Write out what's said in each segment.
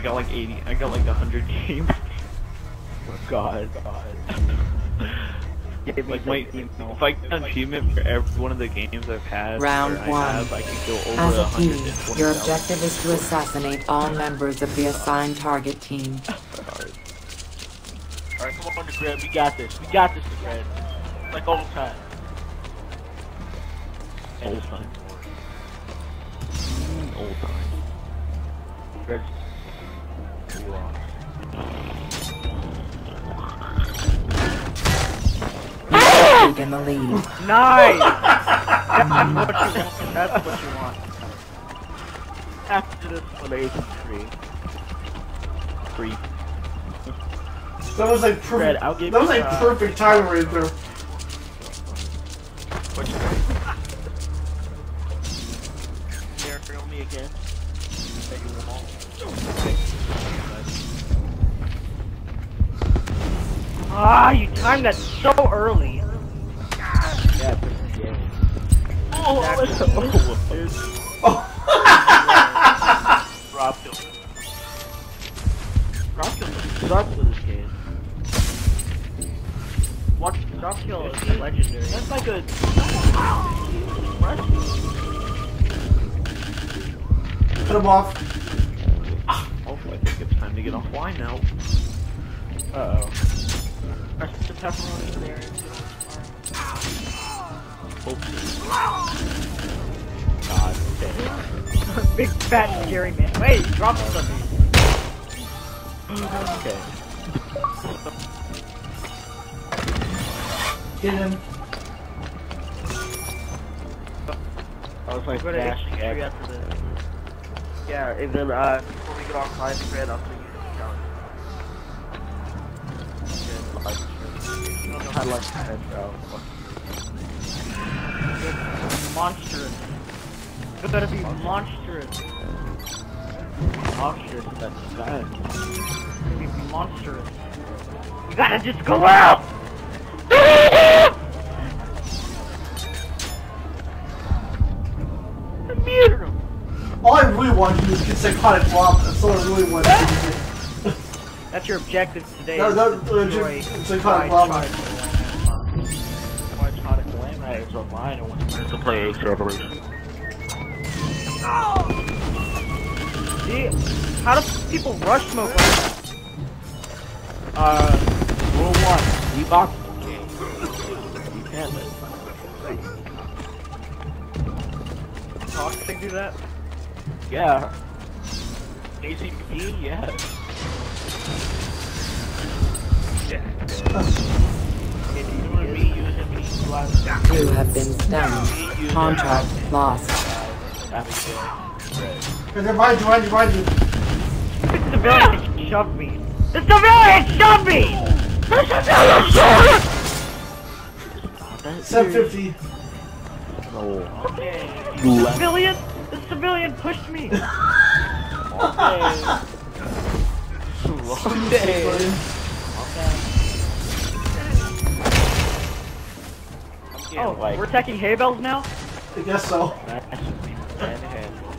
I got like 80. I got like 100 games. Oh, God, God. like my, if I get an achievement for every one of the games I've had, Round or I one. have, I can go over As a team, your objective is to assassinate all members of the assigned target team. Alright, come on, Greg. We got this. We got this, Greg. Like old time. Old time. Old time. Greg. You lost. Taking the lead. Nice! That's what you want. That's what you want. After this Ace three. Free. That was like perfect. That was like uh, perfect timing right there. What you me again. That you won't. Ah, you timed that so early. Yeah, this is game. Oh, That's- oh, Rob killed him. Rob killed him. Sucks with this game. What? Drop kill is legendary. That's like a. Put him off. Hopefully, I think it's time to get offline now. Uh oh. Press the pepperoni there. God, okay. Big fat scary man. Wait, drop something. Okay. Get him. I was like Go to dashing H3 after this. Yeah, and then uh, before we get off client thread, I'll I don't know how to like thread, so. Monstrous. It better be monstrous. Monstrous, that's bad. It better be monstrous. You gotta just go out! Mute him! All I really want to do is get psychotic flop. That's all I really want to do. That's your objective today. No, is no, to no, destroy just- to blame that it's online and when to play Ace Revolution? See, how do people rush smoke like that? Uh, rule one, D-box game. You can't let Toxic do that? Yeah. ACP, yeah. You You have been stunned. Contract lost. Abigail. Right. And you, mind you, mind you. The civilian shoved me. The civilian shoved me! The civilian shoved me! 750. No. The civilian? The civilian pushed me! Oh, like we're attacking hay bales now? I guess so. manhandled.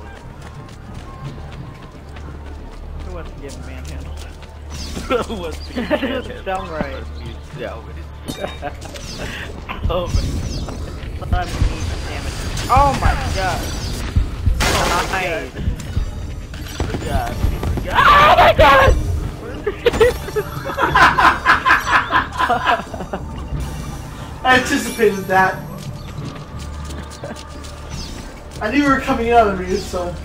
Who wants to get manhandled? What's the That doesn't sound right. Yeah, oh my damage. Oh my god. Oh nice. god. Oh my god! Oh, oh, I anticipated that. I knew you were coming out of me, so...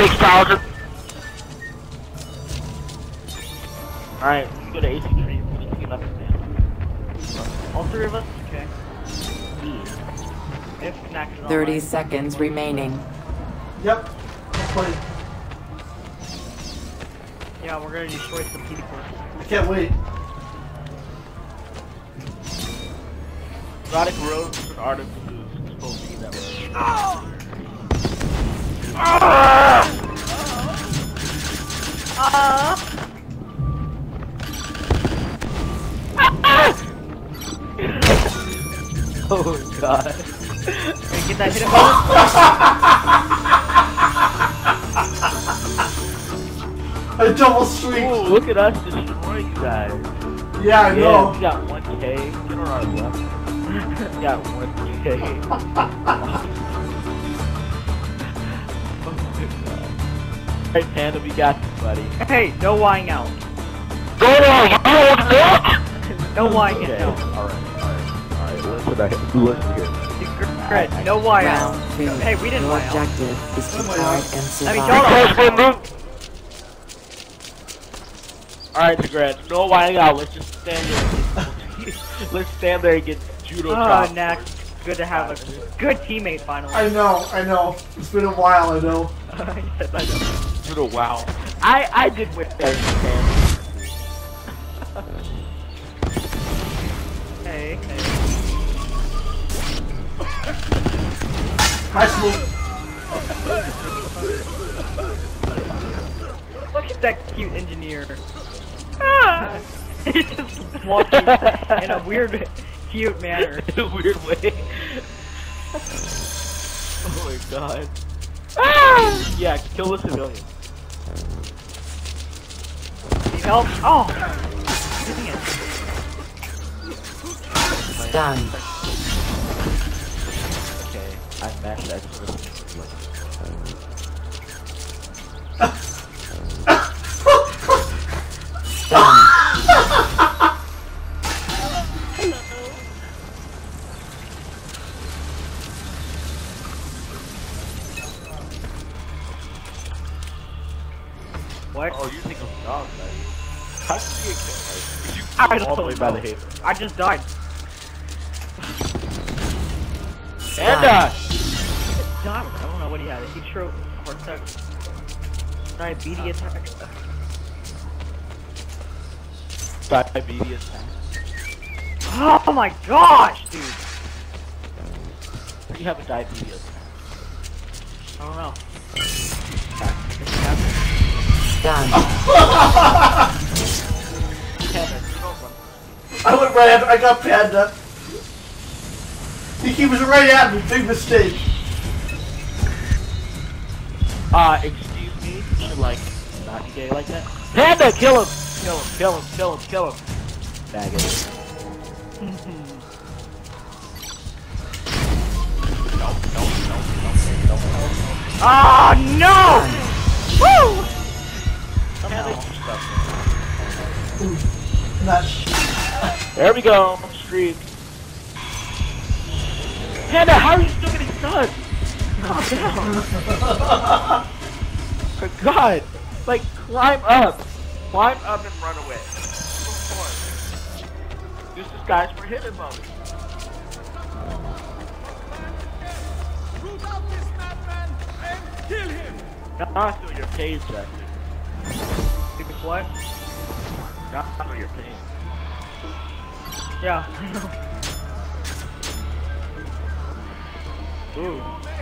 6000 all right let's go to AC3, all three of us? Okay. If Knack 30 online. seconds remaining. Yep. Play. Yeah, we're gonna destroy some people. I can't wait. Erotic Rose is an art of the supposed to be that way. Oh Oh, god. Wait, get that hit him. I double streak. Ooh, look at us destroying you guys. Yeah, I Yeah, know. we got 1k. Get on our left. we got 1k. oh my Panda, we got you, buddy. Hey, no lying out. No lying Okay. out. Alright, alright, alright. Listen, listen here. Secret, no lying out. Hey, we didn't Your lie out. objective is to my guard God. and I mean, survive. don't lie. Alright, Tigret, no whining out. Let's just stand there. Let's stand there and get judo ah, Oh, chopped. next. Good to have a good teammate finally. I know, I know. It's been a while, I know. yes, I know. Judo, wow. I I did win that, Hey, hey. Nice move. Look at that cute engineer. Ah! He's just walking in a weird, cute manner. in a weird way. oh my god. Ah! Yeah, kill the civilian. Need help? Oh! Dang What? Oh, you think I'm dog, buddy. How did you get killed? You I kill all the way by the hater? I just died. Panda! Died. I don't know what he had. He threw heart attack. Diabetes attack. Diabetes attack. Oh my gosh, dude! You have a diabetes attack. I don't know. Stunned. Panda, you don't run. I went right after, I got Panda. He was right at me, big mistake. Uh, excuse me, you like not gay like that. Panda, kill him! Kill him, kill him, kill him, kill him. Faggot. Nope, nope, nope, nope, nope, nope. Oh no! Woo! Not There we go, streak. Panda, how are you still getting stunned? Calm down. For God, like climb up, climb up and run away. Use this guy's for hitting moment. Not through your pain, Jesse. What? Not through your pain. Yeah. Ooh.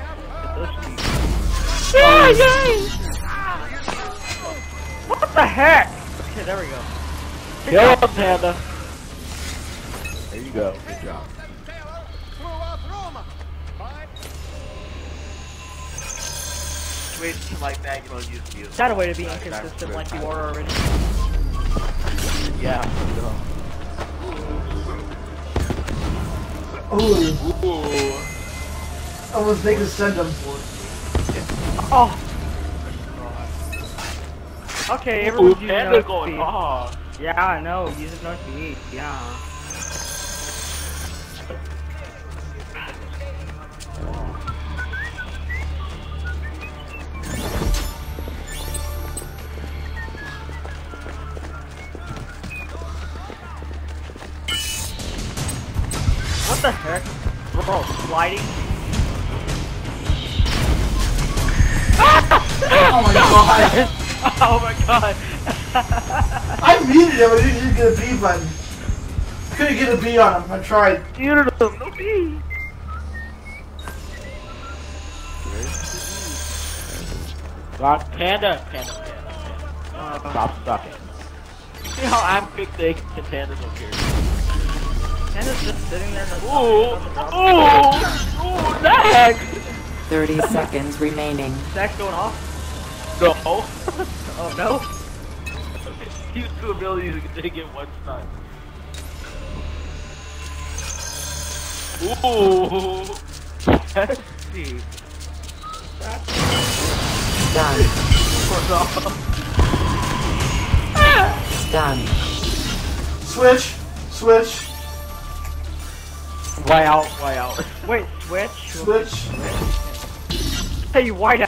What the heck? Okay, there we go. Kill him, Panda. There you go. Good job. Wait till like Maggie will use. Is that a way to be inconsistent like you are already? Yeah. Ooh, Ooh. I was thinking send him. Oh! Okay, Ooh, everyone's using Panda no going speed. off. Yeah, I know, using no speed. Yeah. What the heck? Bro, sliding? Oh my god! oh my god! I muted him, but he didn't get a B button. Couldn't get a B on him, I tried. Muted him, no B! Rock panda, panda, panda, panda. Uh, Stop sucking. See how I'm quick to and pandas don't. Panda's just sitting there. Ooh, ooh, ooh, Zach! 30 seconds remaining. Zach's going off. No. oh no. Okay. Use two abilities to get one stun. Ooh. That's deep. That's Done. Done. Switch. Switch. Why out. Why out. Wait. Switch. Switch. Hey, white out.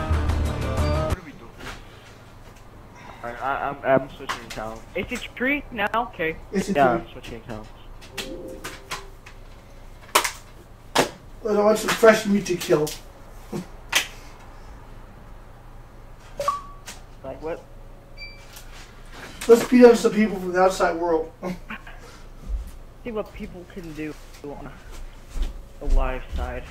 I'm switching accounts. Is it tree now? Okay. Yeah. I'm switching accounts. But I want some fresh meat to kill. like what? Let's beat up some people from the outside world. See what people can do on the live side.